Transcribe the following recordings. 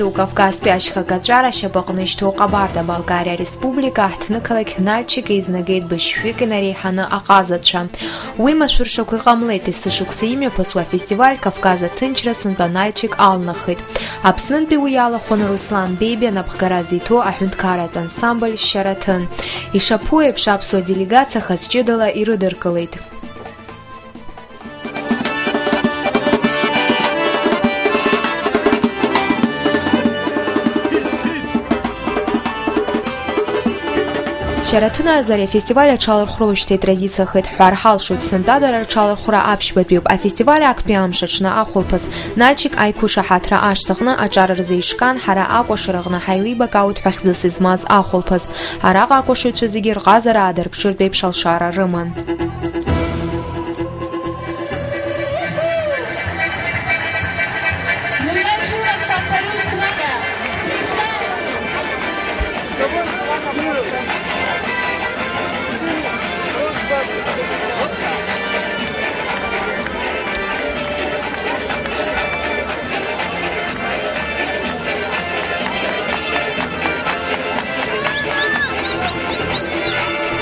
Аԥсныха ду Кавказтәи ашьхагаҵәара ашьапаҟны ишьҭоу Ҟабарда-Балкариа Республика аҳҭнықалақь Нальчик еизнагеит бышьҩык инареиҳаны аҟазацәа. Уи машәыршақә иҟамлеит есышықәса имҩаԥысуа афестиваль Кавказ аҭынчра сынтәа Нальчик алнахит. Аԥснынтәи уи иалахәын Руслан Беби анапхгара зиҭоу аҳәынҭқарратә ансамбль Шьараҭын. Ишаԥу еиԥш аԥсуа делегациа хасҷыдала ирыдыркылеит. Шьараҭын азари афестиваль аҽалархәыруашьҭеи традициахеит ҳәа рҳалшоит сынтәадара рҽалархәра аԥшьбатәиуп афестиваль актәи амш аҽны ахәылԥаз Нальчик аиқәышаҳаҭра ашьҭыхны аҿар рзы ишкан ҳара акәашараҟны ҳаилибакаут ҳәа хьӡыс измаз ахәылԥаз араҟа акәашаҩцәа зегьы рҟазара аадарԥшыртә еиԥш алшара рыман.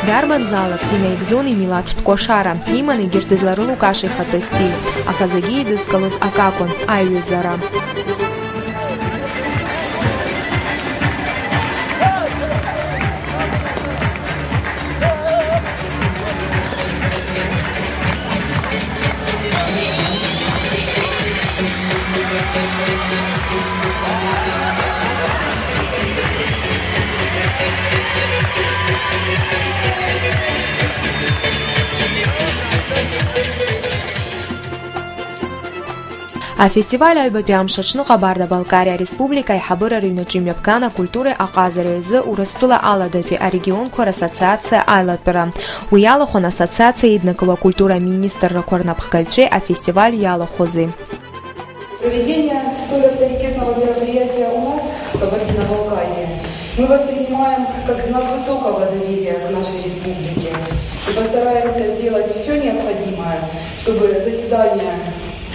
Дарбанзаалак инаигӡон имилаҭтә кәашара, иман егьырҭ дызларылукааша ихатәы стиль, аха зегьы еидызкылоз акакәын, аиҩызара. Афестиваль аҩбатәи амш аҽны Ҟабарда-Балкариа Республика аиҳабыра рыҩнаҿы имҩаԥган акультуреи аҟазареи рзы Урыстәыла аладатәи арегионқәа рассоциациа аилатәара. Уи иалахәын асоциациа еиднакыло акультура министррақәа рнапхгаҩцәеи афестиваль иалахәызи. Проведение столь авторитетного мероприятия у нас, в Кабардино-Балкарии, мы воспринимаем как знак высокого доверия к нашей республике и постараемся сделать все необходимое, чтобы заседание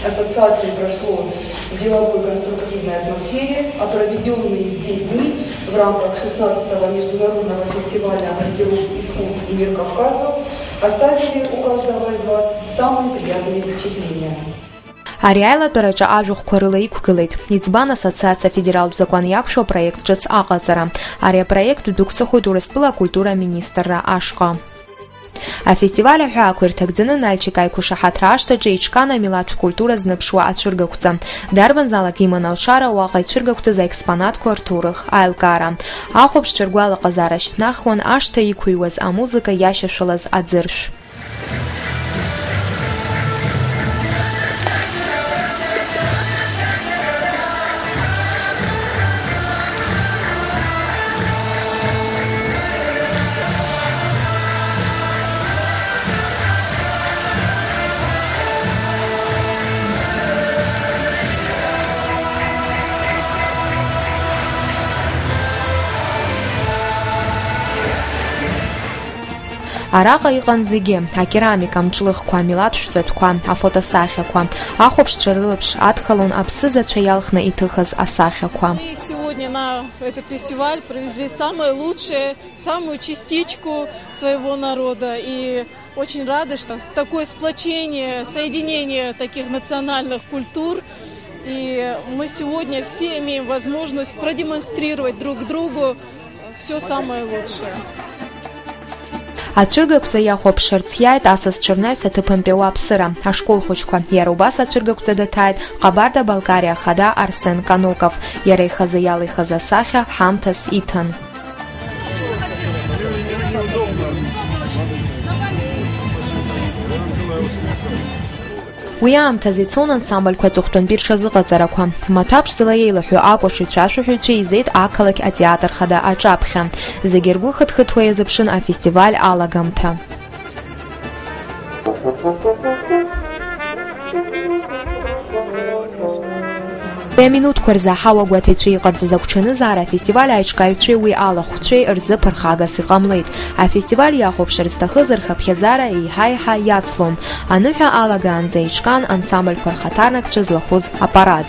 ассоциации прошло в деловой конструктивной атмосфере, а проведенные здесь дни в рамках 16-го международного фестиваля мастеров искусств «Мир Кавказу» оставили у каждого из вас самые приятные впечатления. Ари аилатәараҿы ажәахәқәа рыла иқәгылеит. Иӡбан асоциациа федералтә закәан иақәшәо апроект ҿыц аҟаҵара. Ари апроект дәықәҵахоит Урыстәыла акультура министрра ашҟа. Афестиваль аҳәаақәа ирҭагӡаны Нальчик аиқәышаҳаҭра ашҭаҿы иҿкан амилаҭтә культура зныԥшуа ацәыргақәҵа. Дарбанзаалак иман алшара уаҟа ицәыргақәҵаз аекспонатқәа рҭоурых, аилкаара. Ахәаԥшцәа ргәалаҟазаара шьҭнахуан ашҭа иқәыҩуаз амузыка иашьашәалаз аӡыршә. Араҟа иҟан зегьы, акерамика, амҿлыхқәа, амилаҭ шәҵатәқәа, афотосахьақәа, ахәаԥшцәа рылаԥш адхалон аԥсыӡацәа иалхны иҭыхыз асахьақәа. Сегодня на этот фестиваль привезли самое лучшее, самую частичку своего народа. И очень рады, что такое сплочение, соединение таких национальных культур. И мы сегодня все имеем возможность продемонстрировать друг другу все самое лучшее. Ацәыргақәҵа иахәаԥшырц иааит асасцәа рнаҩс аҭыԥантәи ауааԥсыра, ашкол хәыҷқәа. Иара убас ацәыргақәҵа даҭааит Ҟабарда-Балкариа ахада Арсен Каноков. Иара ихазы иалихыз асахьа ҳамҭас иҭан. Уи аамҭазы ицон ансамбльқәа аҵыхәтәантәи рҽазыҟаҵарақәа. Маҭәаԥшӡала еилаҳәоу акәашаҩцәа ашәаҳәаҩцәа изеит ақалақь атеатр хада аҿаԥхьа. Зегьы ргәы хыҭхыҭуа иазыԥшын афестиваль алагамҭа. Беминуҭқәа рзы аҳауа гәаҭеицәа иҟарҵаз агәҽанызаара афестиваль аиҿкааҩцәеи уи алахәцәеи рзы ԥырхагас иҟамлеит. Афестиваль иахәаԥшыр зҭахыз рхыԥхьаӡара еиҳа-еиҳа иацлон. Аныҳәа алагаанӡа иҿкан ансамбльқәа рхаҭарнакцәа злахәыз апарад.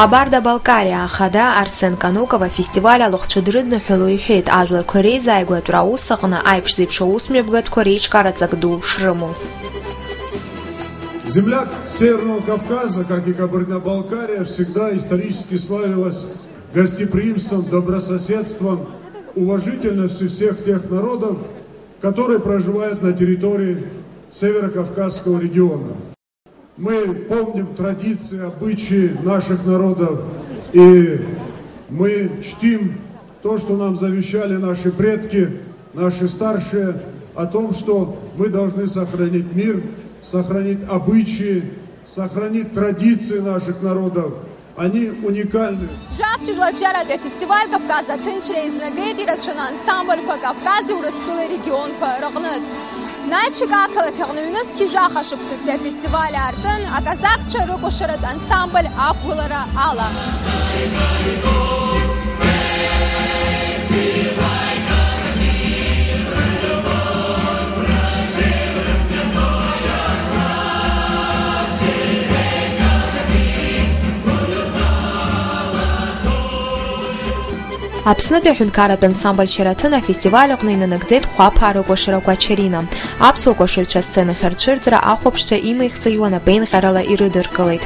Кабарда-Балкария ахада Арсен Канукова фестиваль алухцәыдрыдныҳәало иҳәеит ажәларқәа реизааигәатәра аус аҟны аиԥш зеиԥш аусмҩаԥгатәқәа реиҿкаараҵак ду шрымоу. Земля Северного Кавказа, как и Кабардино-Балкария, всегда исторически славилась гостеприимством, добрососедством, уважительностью всех тех народов, которые проживают на территории Северо-Кавказского региона. Мы помним традиции, обычаи наших народов, и мы чтим то, что нам завещали наши предки, наши старшие, о том, что мы должны сохранить мир, сохранить обычаи, сохранить традиции наших народов. Они уникальны. Жавчужларчара фестиваль Кавказа Тынчре изнагеит и расшанан ансамбль по Кавказе урыстылы регион по Рогнет. Наичик ақалақьаҟны ҩнызқь ижәаха шықәсызҭа афестиваль аартын аказақцәа рыкәашаратә ансамбль ақәгылара ала. Аԥснытәи аҳәынҭқарратә ансамбль Шьараҭын афестиваль аҟны инанагӡеит хәаԥаа рыкәашара Кәачарина. Аԥсуа кәашаҩцәа сценахь рцәырҵра ахәаԥшцәа имихсыҩуа напеинҟьарала ирыдыркылеит.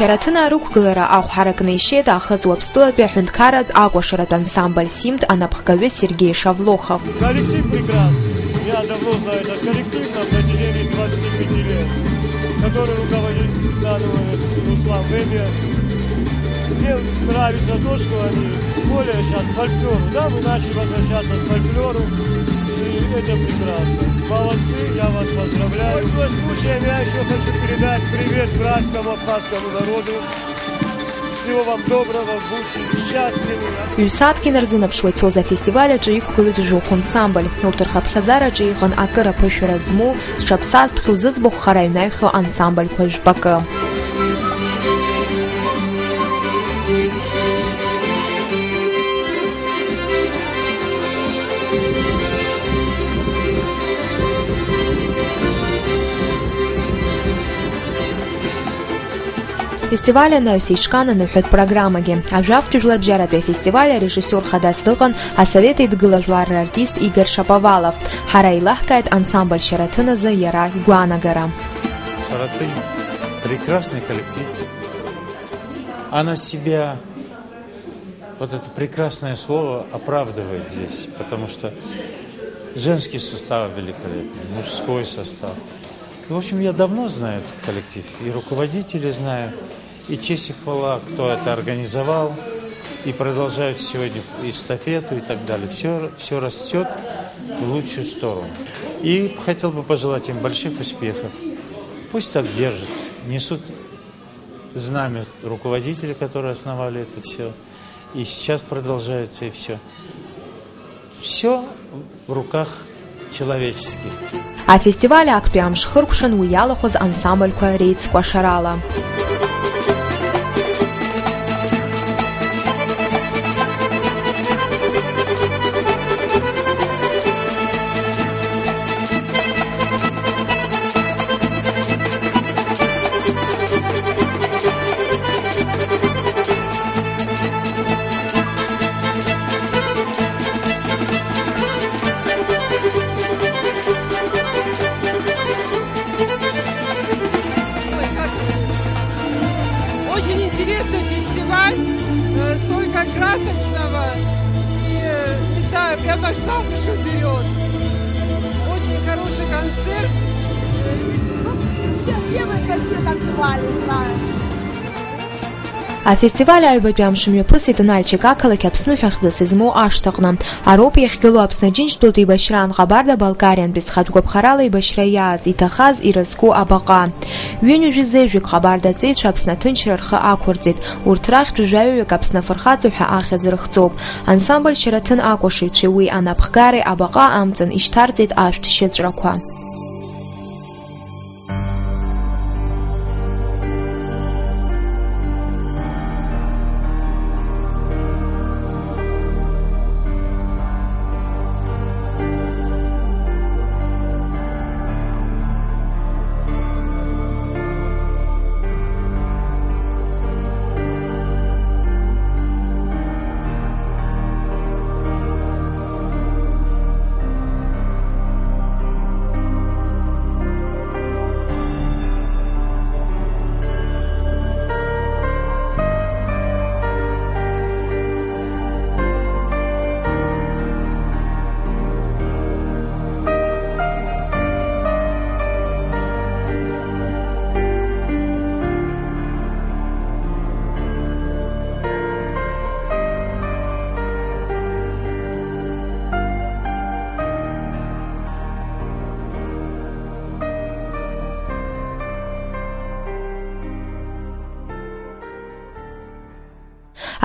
Шьараҭына рықәгылара ахә ҳаракны ишьеит аахыҵ Уаԥстәылатәи аҳәынҭқарратә акәашаратә ансамбль Симт анапхгаҩы Сергей Шавлохов. Коллектив прекрасный. Я давно знаю этот коллектив на протяжении 25 лет, который руководит Данует Руслан Вебер. Мне нравится то, что они более сейчас фольклору. Да, мы начали возвращаться к фольклору, и это прекрасно. Молодцы, я вас поздравляю. Пользуясь случаем, я еще хочу передать привет братскому абхазскому народу. Всего вам доброго, будьте счастливы. Ҩ-сааҭк инарзынаԥшуа ицоз афестиваль аҿы иқәгылеит жәохә ансамбль. Урҭ рхаԥхьаӡараҿы иҟан акыр аԥышәара змоу, зҽаԥсазтәхьоу зыӡбахә хара иҩнаҩхьоу ансамбльқәа жәпакы. Фестиваля Наусишкана нухет программаги. А жавки жлабжаратве фестиваля режиссер Хадас Дыган, а советы идгылажвар артист Игорь Шаповалов. Харайлахкает ансамбль Шаратына за Яра Гуанагара. Шаратын – прекрасный коллектив. Она себя, вот это прекрасное слово, оправдывает здесь, потому что женский состав великолепный, мужской состав. И, в общем, я давно знаю этот коллектив, и руководители знаю, и честь и хвала, кто это организовал, и продолжают сегодня эстафету и так далее. Все, все растет в лучшую сторону. И хотел бы пожелать им больших успехов. Пусть так держат, несут знамя руководителей, которые основали это все. И сейчас продолжается и все. Все в руках человеческих. А фестиваль Акпиам Шхыркшин уялахоз ансамбль Куарейц Все, все мы красиво танцевали, не знаю. А фестиваль альбапиам шумьёпыс итыналчик акалы кепсну хахдасызму аштагна. Ароп ехгилу апсна джинж тути башран габарда Балкариян без хадгоп харалы башраяз итахаз иразку абаqa. Вюню жизежик габарда цит шапсна тынчрархы акурдит. Уртрах жжаю капсна фархацу ха ахезрхцоп. Ансамбль ширатын акоши чуи анапхгаре абаqa амцын иштарцит ашт шецраква.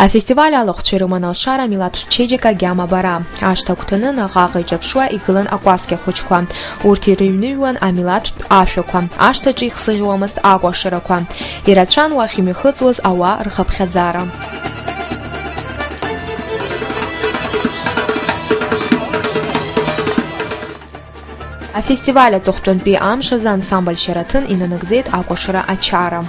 А фестиваль алохчырыман алшара милат чеджика гяма бара. Аштагтынын агагы жапшуа игылын акваске хочква. Урти рымнуан амилат ашаква. Аштаджи хсыжуамыз агуашыраква. Ирацшан уахими хыцуаз ауа рхапхьадзара. А фестиваля цохтонпи амшаза ансамбль Шаратын инанагзет аквашыра ачара.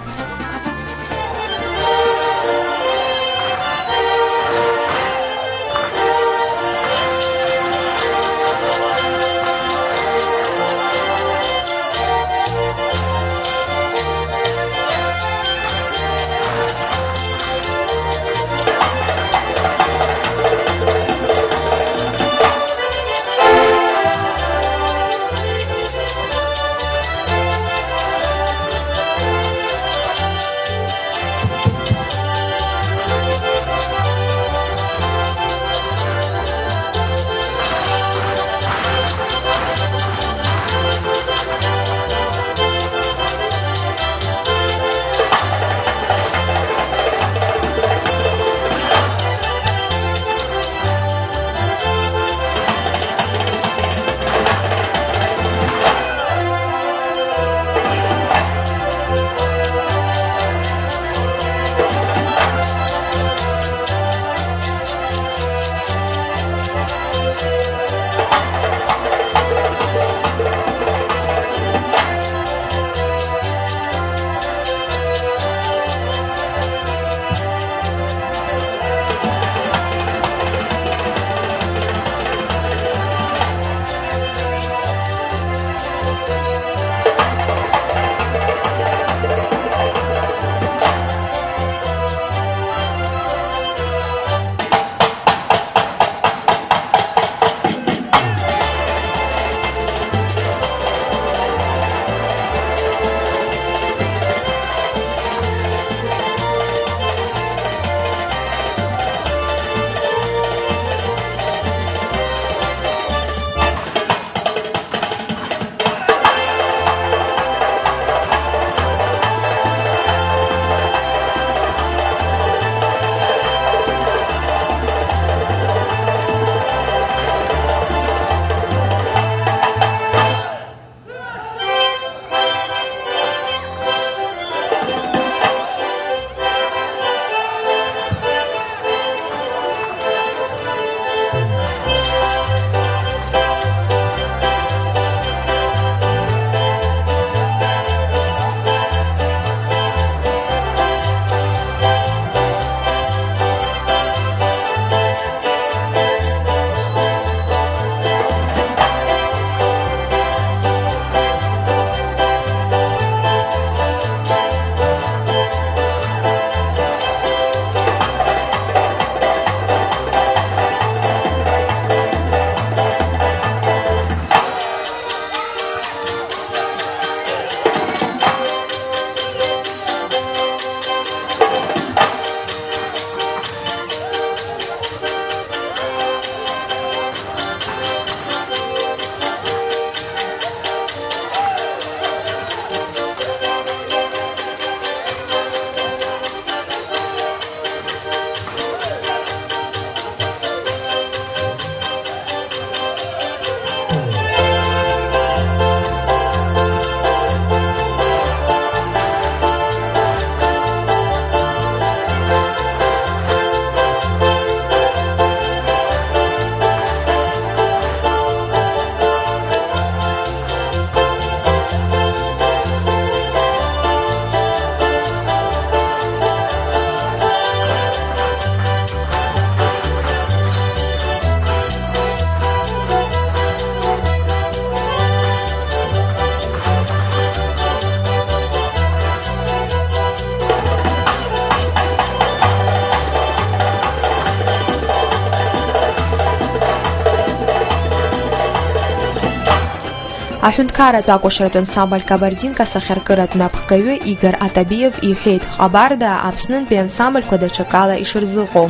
Аҳәынҭқарратә акәашаратә ансамбль кабардинка асахьаркыратә напхгаҩы игор атабиев иҳәеит ҟабарда аԥснынтәи ансамбльқәа даҽакала ишырзыҟоу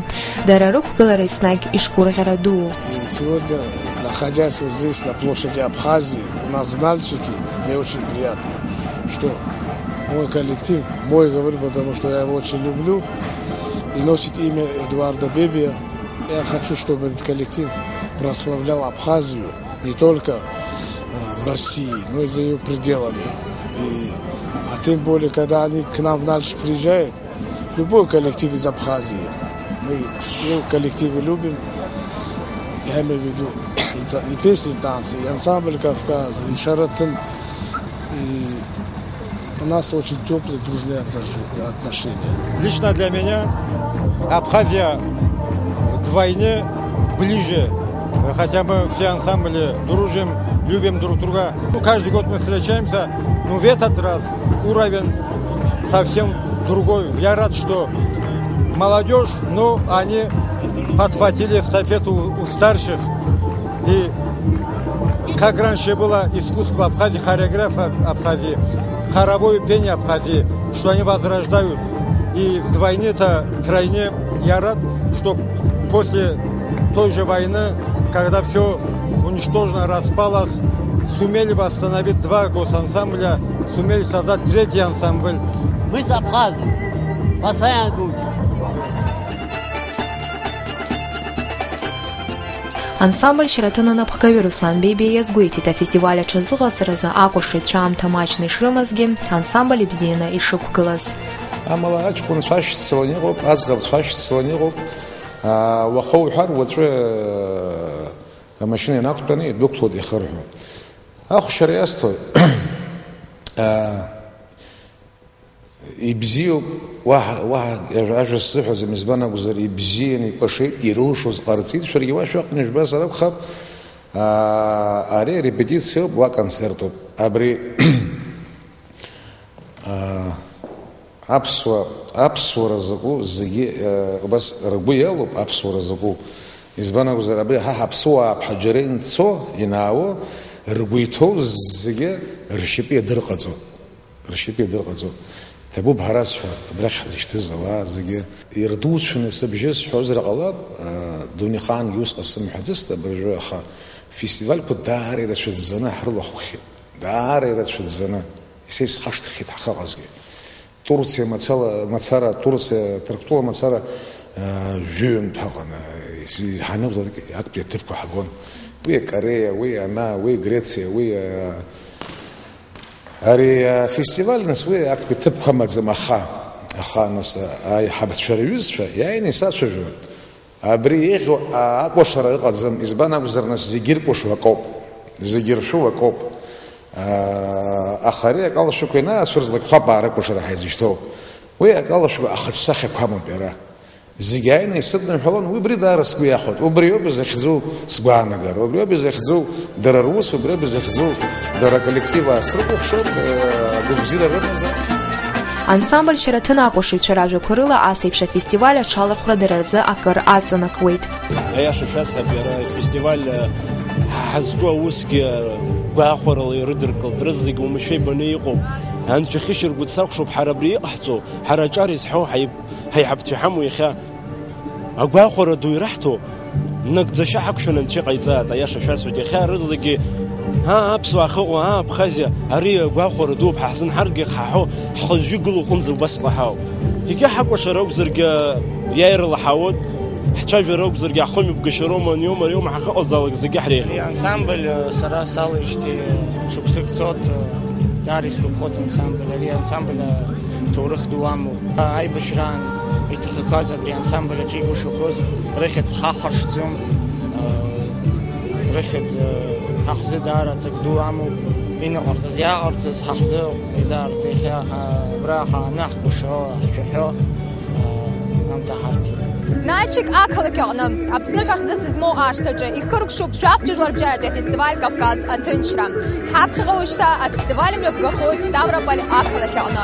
дара рықәгылара еснагь ишгәырӷьара дуу Сегодня, находясь вот здесь, на площади Абхазии, у нас в Нальчике, мне очень приятно, что мой коллектив, мой говорю, потому что я его очень люблю, и носит имя Эдуарда Бебия. Я хочу, чтобы этот коллектив прославлял Абхазию не только в России, но и за ее пределами. И, а тем более, когда они к нам в Нальчик приезжают, любой коллектив из Абхазии, мы все коллективы любим, я имею в виду и, и песни, и танцы, и ансамбль Кавказ, и Шаратын. И у нас очень теплые, дружные отнош- отношения. Лично для меня Абхазия вдвойне ближе. Хотя мы все ансамбли дружим, любим друг друга. Ну, каждый год мы встречаемся, но в этот раз уровень совсем другой. Я рад, что молодежь, но они подхватили эстафету у старших. И как раньше было искусство Абхазии, хореография Абхазии, хоровое пение Абхазии, что они возрождают. И вдвойне-то, тройне я рад, что после той же войны, когда все уничтожена, распалась. Сумели восстановить два госансамбля, сумели создать третий ансамбль. Мы с Абхазом постоянно будем. Ансамбль ширатына напхгави Руслан Бейбиес гуитита фестиваля Чазула Цараза Акуши Трам Тамачный йшрымазгьи ансамбль ибзианы йшыквгылаз. Амала Ачкун цващцылын йыгъоп, Азгав цващцылын йыгъоп. Уахъа Хар, уачӏвы уаҵәы аа, амашьына инақәтәаны идәықәлоит ихырҳәо ахәшьара иасҭоит Аа, ибзиоуп уаҳа уаҳа ажәа сзыҳәозым избан акәзар ибзиан икәашеит ирылшоз ҟарҵеит шәаргьы уа шәаҟны ижәбазар акәхап Аа, ари арепетициоуп уа концертуп абри Аа, аԥсуа аԥсуара закәу зегьы э, убас ргәы иалоуп аԥсуара закәу избан акәзар абри ҳа ҳаԥсуаа ԥҳаџьара инцо инаауо ргәы иҭоу зегьы ршьапы иадырҟаҵо ршьапы иадырҟаҵо ҭабуп ҳара сҳәа абрахь ҳзышьҭыз ауаа зегьы ирдуцәаны сыбжьы сҳәозар ҟалап э, дунихаангьы ус ҟасымҳәаӡыст абыржәы аха фестивальқәа даара ирацәаӡаны ҳрылахәхьеит даара ирацәаӡаны исеисхашҭхьеит ҳхаҟазгьы Турция мацара, мацара Турция ҭырқәтәыла мацара аа, жәҩантә уи акорея уи ана уи грециа уи аа, ари афестиваль нас уи актәи ҭыԥқәа амаӡам аха аха нас аиҳабацәа рҩызцәа иааины исацәажәон абри еиӷьу аа, акәашара ыҟаӡам избан акәзар нас зегьы иркәашо акоуп зегьы иршәу акоуп аха ари акалашәақәа инаацәырзлак хәапаа рыкәашара ҳаизышьҭоуп уи акалашәақәа ахаҿсахьақәа амоуп иара зегьы ааины исыднамҳәалон уи убри даара сгәы иахәоит убри ауп изахьӡу сгәаанагара убри ауп изахьӡу дара рус убри ауп изахьӡу дара коллектива срыкәыхшоуп агәыбзиара рымазар Ансамбль Шьараҭын акәашаҩцәа ражәақәа рыла ас еиԥш афестиваль аҽалархәра дара рзы акыр аҵанакуеит. аиаша шәасҳәап иара афестиваль э, ҳазҿу аусгьы э, гәаахәарала ирыдыркылт рызегьы уамашәа ибаны иҟоуп анцәа хьышьыргәыц сахәшоуп ҳара абри иҟаҳҵо ҳара аҿар изҳәо ҳаиб- ҳаиҳабцәа ҳамоу иахьа агәаахәара ду ираҳҭо нагӡашьа ҳақәшәан анцәа иҟаиҵаат аиаша шәасҳәоит иахьа рызегьы ҳа аԥсуаа хыҟоу аа абхазиа ари агәаахәара дууп ҳаҳзынҳаргьы ҳаҳо ҳхазжьы гылоу ҟынӡа убас лаҳау егьа ҳакәашара акәзаргьы иааира лаҳауот ҳцәажәара акәзаргьы ҳхымҩаԥгашьароума аниома ариома ҳахыҟазаалак зегьы ҳреиӷьит ансамбль э, сара салеижьҭеи шықәсык цот э, даара исгәаԥхоит ансамбль ари ансамбль э, ҭоурых ду амоуп аибашьраан иҭахақәаз абри ансамбль аҿы игәышақәоз рыхьыӡ ҳахаршӡом э, рыхьыӡ э, ҳаҳзы даара ҵак ду амоуп иныҟарҵаз иааҟарҵаз ҳаҳзы изаарц иахьа э, абра ҳаанаҳкәашо ҳшәаҳәо амҭа ҳарҭеит Нальчик ақалақь аҟны Аԥсныҳәа хьӡыс змоу ашҭаҿы ихыркәшоуп шәаф жәларбжьаратәи афестиваль Кавказ аҭынчра. Ҳаԥхьаҟа уажәшьҭа афестиваль мҩаԥгахоит Ставрополь ақалақь аҟны.